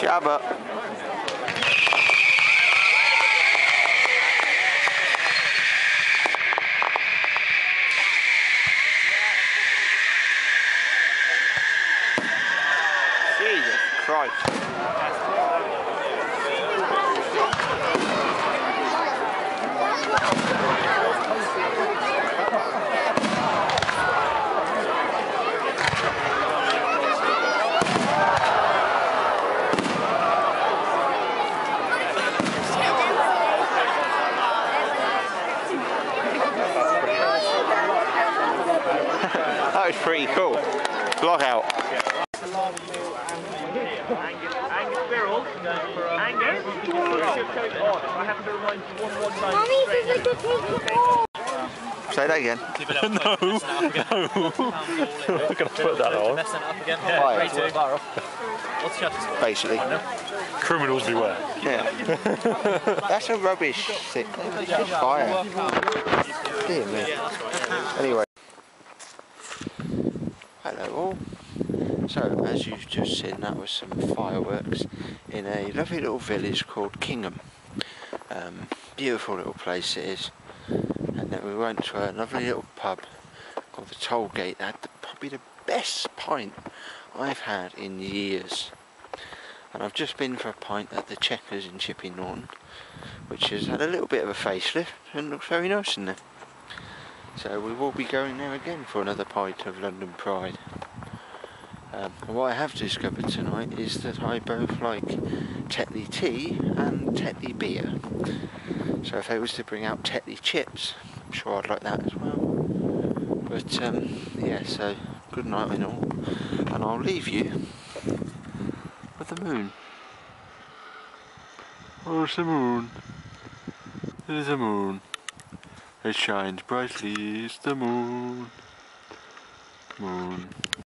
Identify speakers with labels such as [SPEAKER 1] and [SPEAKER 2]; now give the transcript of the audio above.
[SPEAKER 1] Jabba. Jesus Christ. That was pretty cool. Block out.
[SPEAKER 2] Angus Birrell, Angus, you should coat on. I have to remind you one more time.
[SPEAKER 3] Mommy says I could take it.
[SPEAKER 1] Say that again.
[SPEAKER 4] no, no. I'm not going to put that on.
[SPEAKER 5] Messing it up again.
[SPEAKER 1] Why?
[SPEAKER 5] What's the?
[SPEAKER 1] Basically.
[SPEAKER 4] Criminals beware.
[SPEAKER 1] Yeah. That's a rubbish thing. It's just fire. Dear me. Anyway. Hello all. So, as you've just seen, that was some fireworks in a lovely little village called Kingham. Um, beautiful little place it is. And then we went to a lovely little pub called the Tollgate. That had probably the best pint I've had in years. And I've just been for a pint at the Checkers in Chipping Norton, which has had a little bit of a facelift and looks very nice in there. So we will be going there again for another pint of London Pride. Um, what I have discovered tonight is that I both like Tetley tea and Tetley beer. So if I was to bring out Tetley chips, I'm sure I'd like that as well. But um, yeah, so good night and all, and I'll leave you with the moon. It's the moon. It is the moon. It shines brightly. It's the moon. Moon.